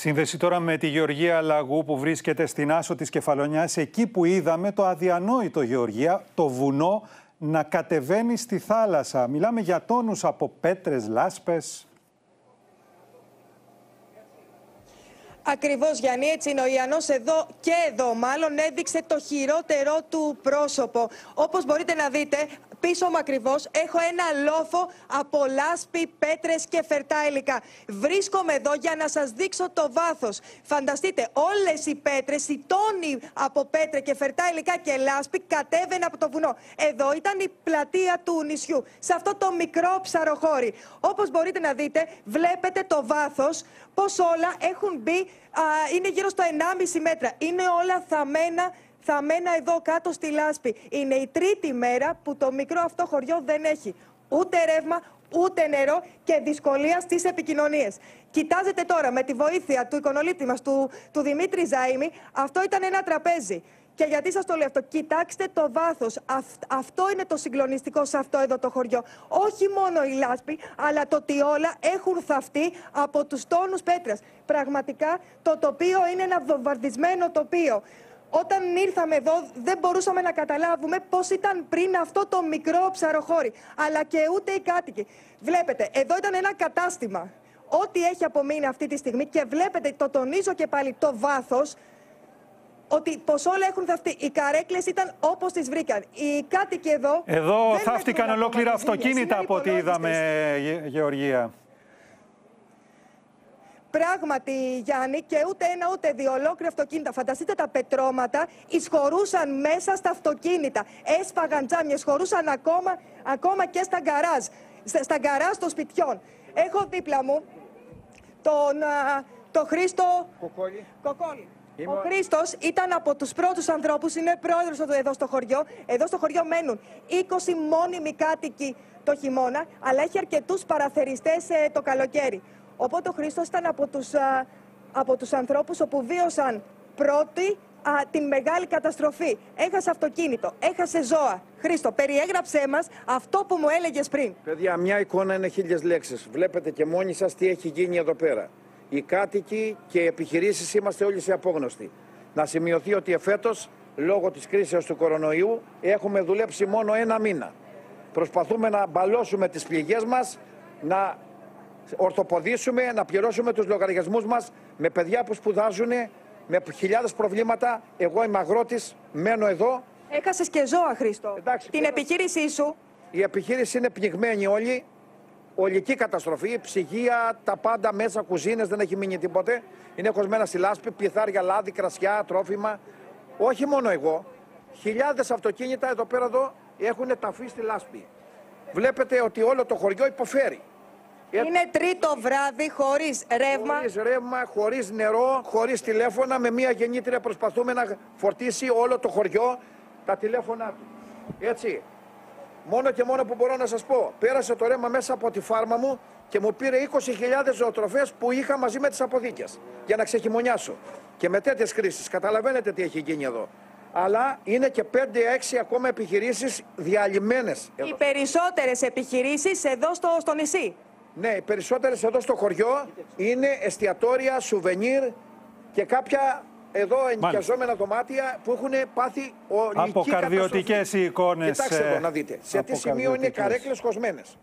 Σύνδεση τώρα με τη Γεωργία Λαγού που βρίσκεται στην άσο της Κεφαλονιάς, εκεί που είδαμε το αδιανόητο Γεωργία, το βουνό να κατεβαίνει στη θάλασσα. Μιλάμε για τόνους από πέτρες, λάσπες. Ακριβώς Γιάννη, έτσι είναι ο Ιαννός εδώ και εδώ μάλλον έδειξε το χειρότερό του πρόσωπο. Όπως μπορείτε να δείτε, πίσω μου ακριβώς έχω ένα λόφο από λάσπη, πέτρες και φερτά υλικά. Βρίσκομαι εδώ για να σας δείξω το βάθος. Φανταστείτε, όλες οι πέτρες, οι τόνοι από πέτρε και φερτά υλικά και λάσπη κατέβαιναν από το βουνό. Εδώ ήταν η πλατεία του νησιού, σε αυτό το μικρό ψαροχώρι. Όπως μπορείτε να δείτε, βλέπετε το βάθος, πώς όλα έχουν μπει, α, είναι γύρω στο 1,5 μέτρα. Είναι όλα θαμμένα θα μένα εδώ κάτω στη λάσπη. Είναι η τρίτη μέρα που το μικρό αυτό χωριό δεν έχει ούτε ρεύμα, ούτε νερό και δυσκολία στις επικοινωνίες. Κοιτάζετε τώρα με τη βοήθεια του εικονολήπτη μας, του, του Δημήτρη Ζάιμη, αυτό ήταν ένα τραπέζι. Και γιατί σας το λέω αυτό, κοιτάξτε το βάθος. αυτό είναι το συγκλονιστικό σε αυτό εδώ το χωριό. Όχι μόνο η λάσπη, αλλά το ότι όλα έχουν θαυτεί από τους τόνους πέτρας. Πραγματικά το τοπίο είναι ένα βομβαρδισμένο τοπίο. Όταν ήρθαμε εδώ δεν μπορούσαμε να καταλάβουμε πώς ήταν πριν αυτό το μικρό ψαροχώρι, αλλά και ούτε οι κάτοικοι. Βλέπετε, εδώ ήταν ένα κατάστημα. Ό,τι έχει απομείνει αυτή τη στιγμή και βλέπετε, το τονίζω και πάλι, το βάθος, ότι πως όλα έχουν θαυτεί. Οι καρέκλες ήταν όπως τις βρήκαν. Οι κάτοικοι εδώ. Εδώ θαύτηκαν ολόκληρα αυτοκίνητα από ό,τι είδαμε, Γεωργία. Πράγματι, Γιάννη, και ούτε ένα ούτε δύο ολόκληρα αυτοκίνητα. Φανταστείτε τα πετρώματα, εισχωρούσαν μέσα στα αυτοκίνητα. Έσπαγαν τζάμια, εισχωρούσαν ακόμα, ακόμα και στα γκαράζ. Στα γκαράζ των σπιτιών. Έχω δίπλα μου τον το Χρήστο Κοκόλη. Κοκόλη. Ο Χρήστος ήταν από τους πρώτους ανθρώπους, είναι πρόεδρος εδώ στο χωριό. Εδώ στο χωριό μένουν 20 μόνιμοι κάτοικοι το χειμώνα, αλλά έχει αρκετούς παραθεριστές ε, το καλοκαίρι. Οπότε ο Χρήστος ήταν από τους, α, από τους ανθρώπους όπου βίωσαν πρώτοι α, την μεγάλη καταστροφή. Έχασε αυτοκίνητο, έχασε ζώα. Χρήστο, περιέγραψέ μας αυτό που μου έλεγες πριν. Παιδιά, μια εικόνα είναι χίλιες λέξεις. Βλέπετε και μόνοι σας τι έχει γίνει εδώ πέρα. Οι κάτοικοι και οι επιχειρήσεις είμαστε όλοι σε απόγνωστοι. Να σημειωθεί ότι εφέτος, λόγω της κρίσης του κορονοϊού, έχουμε δουλέψει μόνο ένα μήνα. Προσπαθούμε να μπαλώσουμε τις πληγές μας, να ορθοποδήσουμε, να πληρώσουμε τους λογαριασμούς μας με παιδιά που σπουδάζουν, με χιλιάδες προβλήματα. Εγώ είμαι αγρότης, μένω εδώ. Έχασες και ζώα, Χρήστο. Εντάξει, Την επιχείρησή σου. Η επιχείρηση είναι πνιγμένη όλη. Ολική καταστροφή, ψυγεία, τα πάντα μέσα, κουζίνες, δεν έχει μείνει τίποτε. Είναι κοσμένα στη λάσπη, πιθάρια, λάδι, κρασιά, τρόφιμα. Όχι μόνο εγώ. Χιλιάδες αυτοκίνητα εδώ πέρα εδώ έχουν ταφεί στη λάσπη. Βλέπετε ότι όλο το χωριό υποφέρει. Είναι τρίτο βράδυ χωρίς ρεύμα. Χωρίς ρεύμα, χωρίς νερό, χωρίς τηλέφωνα. Με μία γεννήτρια προσπαθούμε να φορτίσει όλο το χωριό τα τηλέφωνα του. Έτσι. Μόνο και μόνο που μπορώ να σας πω. Πέρασε το ρεύμα μέσα από τη φάρμα μου και μου πήρε 20.000 ζωοτροφές που είχα μαζί με τις αποθήκες για να ξεχειμονιάσω. Και με τέτοιες κρίσεις. Καταλαβαίνετε τι έχει γίνει εδώ. Αλλά είναι και 5-6 ακόμα επιχειρήσεις διαλυμένες. Οι περισσότερες επιχειρήσεις εδώ στο, στο νησί. Ναι, οι περισσότερες εδώ στο χωριό είναι εστιατόρια, σουβενίρ και κάποια εδώ ενοικιαζόμενα δωμάτια που έχουν πάθει ολική Αποκαρδιωτικές οι εικόνες. Κοιτάξτε εδώ να δείτε. Σε τι σημείο είναι καρέκλες κοσμένες.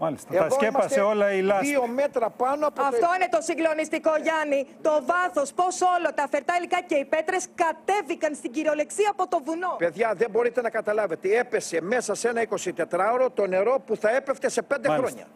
Μάλιστα. Εδώ τα σκέπασε όλα η λάσπη. Δύο μέτρα πάνω από Αυτό είναι το συγκλονιστικό, Γιάννη. Το βάθος, πώς όλο τα φερτά υλικά και οι πέτρες κατέβηκαν στην κυριολεξία από το βουνό. Παιδιά, δεν μπορείτε να καταλάβετε. Έπεσε μέσα σε ένα 24ωρο το νερό που θα έπεφτε σε πέντε χρόνια.